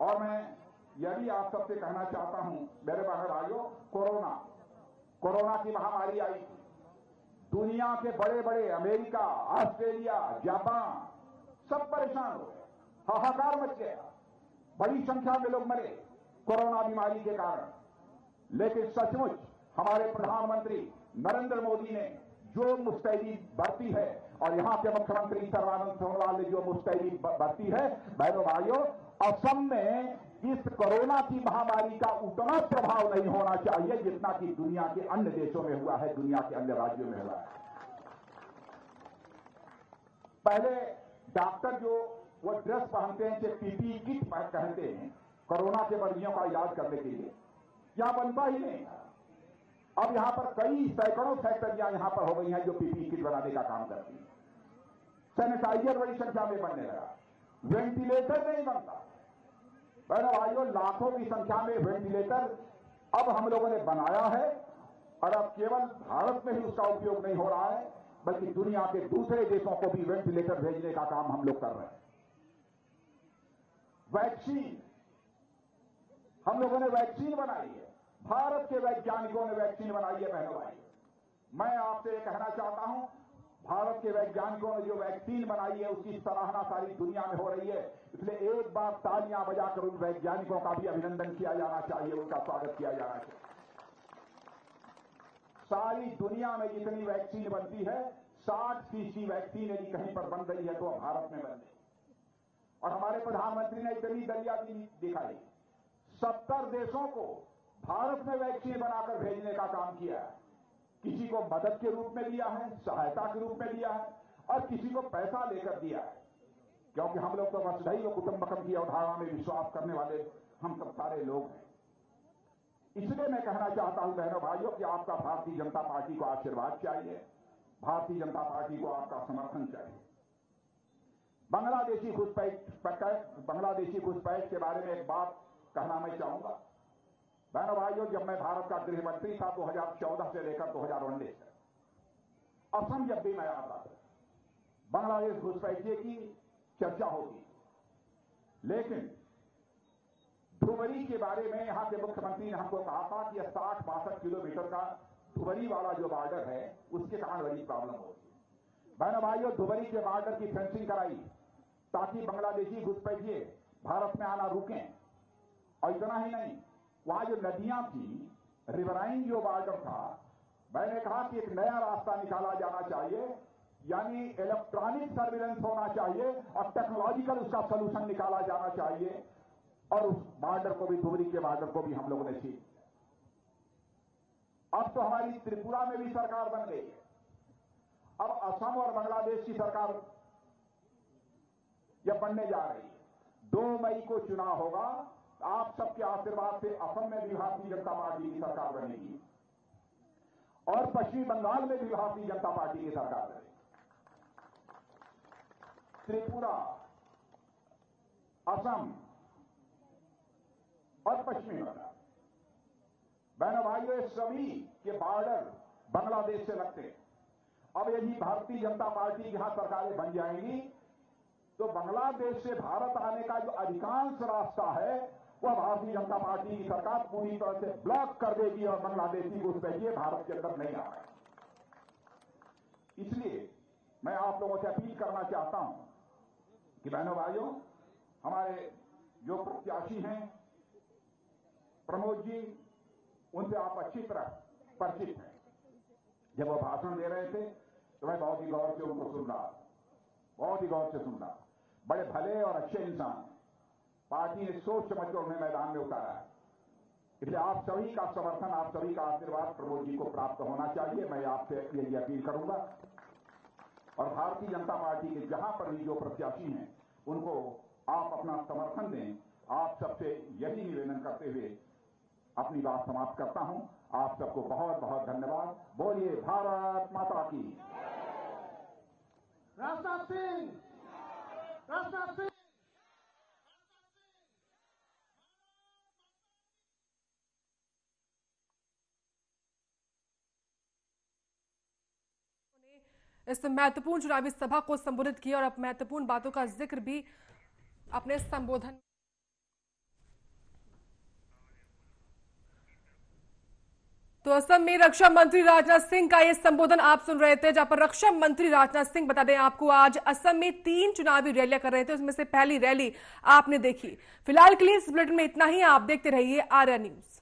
और मैं यह भी आप सबसे कहना चाहता हूँ, मेरे बहन भाइयों कोरोना। कोरोना की महामारी आई। थी दुनिया के बड़े बड़े अमेरिका, ऑस्ट्रेलिया, जापान, सब परेशान हो हाहाकार मच गया। बड़ी संख्या में लोग मरे कोरोना बीमारी के कारण। लेकिन सचमुच हमारे प्रधानमंत्री नरेंद्र मोदी ने जो मुस्तैदी बरती है, और यहाँ के मुख्यमंत्री सर्वानंद सोनोवाल ने जो मुस्तैदी बरती है, बहनों भाइयों असम में इस कोरोना की महामारी का उतना प्रभाव नहीं होना चाहिए जितना कि दुनिया के अन्य देशों में हुआ है, दुनिया के अन्य राज्यों में हुआ है। पहले डॉक्टर जो वो ड्रेस पहनते हैं, जो पीपी किट पहनते हैं, कोरोना के मरीजों का इलाज करने के लिए, यहाँ बनता ही नहीं। अब यहाँ पर कई सैकड़ों फैक्ट्रियाँ यहाँ पर हो गई हैं जो पीपी किट बनाने का काम करती हैं। सैनिटाइजर बड़ी संख्या में बनने लगा। वेंटिलेटर नहीं बनता। बहनों, भाइयों, लाखों की संख्या में वेंटिलेटर अब हम लोगों ने बनाया है और अब केवल भारत में ही उसका उपयोग नहीं हो रहा है, बल्कि दुनिया के दूसरे देशों को भी वेंटिलेटर भेजने का काम हम लोग कर रहे हैं। वैक्सीन, हम लोगों ने वैक्सीन बनाई है। भारत के वैज्ञानिकों ने वैक्सीन बनाई है, बहनों भाई मैं आपसे कहना चाहता हूँ भारत के वैज्ञानिकों ने जो वैक्सीन बनाई है, उसकी सराहना सारी दुनिया में हो रही है। इसलिए एक बार तालियाँ बजाकर उन वैज्ञानिकों का भी अभिनंदन किया जाना चाहिए, उनका स्वागत किया जाना चाहिए। सारी दुनिया में जितनी वैक्सीन बनती है, साठ फ़ीसदी वैक्सीन यदि कहीं पर बन रही है तो भारत में बन रही और हमारे प्रधानमंत्री ने इतनी दलिया भी दिखाई। सत्तर देशों को भारत में वैक्सीन बनाकर भेजने का काम किया है। किसी को मदद के रूप में दिया है, सहायता के रूप में दिया है, और किसी को पैसा लेकर दिया है। क्योंकि हम लोग तो वसुधैव कुटुंबकम की अवधारणा में विश्वास करने वाले हम सब सारे लोग हैं। इसलिए मैं कहना चाहता हूँ, बहनों भाइयों, कि आपका भारतीय जनता पार्टी को आशीर्वाद चाहिए, भारतीय जनता पार्टी को आपका समर्थन चाहिए। बांग्लादेशी घुसपैठ बांग्लादेशी घुसपैठ के बारे में एक बात कहना मैं चाहूँगा। बहनों भाइयों, जब मैं भारत का गृह मंत्री था 2014 से लेकर 2019 तक, असम जब भी मैं आता था, बांग्लादेश घुसपैठिए की चर्चा होगी। लेकिन धुबरी के बारे में यहाँ के मुख्यमंत्री ने हमको कहा था कि साठ बासठ किलोमीटर का धुबरी वाला जो बॉर्डर है, उसके कारण बड़ी प्रॉब्लम होगी। बहनों, भाइयों, धुबरी के बॉर्डर की फेंसिंग कराई, ताकि बांग्लादेशी घुसपैठिए भारत में आना रुकें, और इतना ही नहीं वहाँ जो नदियाँ थी रिवराइन जो बॉर्डर था, मैंने कहा कि एक नया रास्ता निकाला जाना चाहिए, यानी इलेक्ट्रॉनिक सर्विलेंस होना चाहिए और टेक्नोलॉजिकल उसका सोल्यूशन निकाला जाना चाहिए, और उस बॉर्डर को भी, धुबरी के बॉर्डर को भी हम लोगों ने सीख अब तो हमारी त्रिपुरा में भी सरकार बन गई अब असम और बांग्लादेश की सरकार यह बनने जा रही है, दो मई को चुनाव होगा आप सबके आशीर्वाद से असम में भी भारतीय जनता पार्टी की सरकार बनेगी। और पश्चिम बंगाल में भी भारतीय जनता पार्टी की सरकार बनेगी। त्रिपुरा, असम और पश्चिमी बंगाल। बहनों, भाइयों, सभी के बॉर्डर बांग्लादेश से लगते हैं। अब यदि भारतीय जनता पार्टी यहाँ सरकारें बन जाएँगी तो बांग्लादेश से भारत आने का जो अधिकांश रास्ता है वह भारतीय जनता पार्टी की सरकार पूरी तरह से ब्लॉक कर देगी और बांग्लादेशी भेजिए भारत के अंदर नहीं आ इसलिए मैं आप लोगों से अपील करना चाहता हूँ कि बहनों भाइयों, हमारे जो प्रत्याशी हैं, प्रमोद जी, उनसे आप अच्छी तरह परिचित हैं। जब वो भाषण दे रहे थे तो मैं बहुत ही गौर से उनको सुन रहा बहुत ही गौर से सुन रहा बड़े भले और अच्छे इंसान। पार्टी ने सोच समझ कर उन्हें मैदान में उतारा। है इसलिए आप सभी का समर्थन, आप सभी का आशीर्वाद प्रमोद जी को प्राप्त होना चाहिए। मैं आपसे यही अपील करूँगा। और भारतीय जनता पार्टी के जहाँ पर भी जो प्रत्याशी हैं, उनको आप अपना समर्थन दें। आप सबसे यही निवेदन करते हुए अपनी बात समाप्त करता हूँ। आप सबको बहुत बहुत धन्यवाद। बोलिए, भारत माता की। राजनाथ सिंह! इस महत्वपूर्ण चुनावी सभा को संबोधित किया और महत्वपूर्ण बातों का ज़िक्र भी अपने संबोधन तो असम में रक्षा मंत्री राजनाथ सिंह का यह संबोधन आप सुन रहे थे, जहाँ पर रक्षा मंत्री राजनाथ सिंह बता दें आपको आज असम में तीन चुनावी रैलियाँ कर रहे थे, उसमें से पहली रैली आपने देखी। फ़िलहाल के लिए इस बुलेटिन में इतना ही, आप देखते रहिए आर्या न्यूज़।